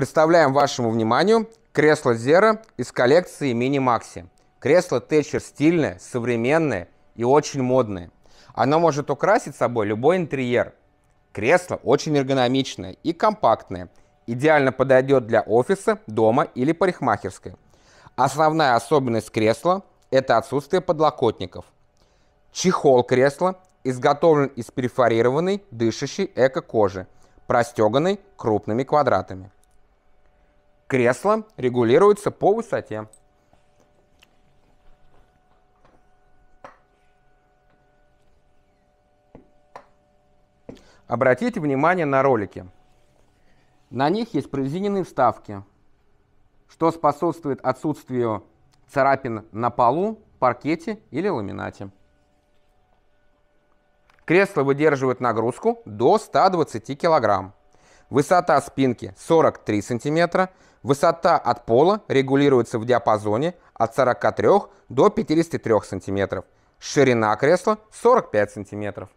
Представляем вашему вниманию кресло Zero из коллекции Mini Maxi. Кресло Тэтчер стильное, современное и очень модное. Оно может украсить собой любой интерьер. Кресло очень эргономичное и компактное. Идеально подойдет для офиса, дома или парикмахерской. Основная особенность кресла – это отсутствие подлокотников. Чехол кресла изготовлен из перфорированной дышащей эко-кожи, простеганной крупными квадратами. Кресло регулируется по высоте. Обратите внимание на ролики. На них есть прорезиненные вставки, что способствует отсутствию царапин на полу, паркете или ламинате. Кресло выдерживает нагрузку до 120 кг. Высота спинки 43 см, Высота от пола регулируется в диапазоне от 43 до 53 см. Ширина кресла 45 см.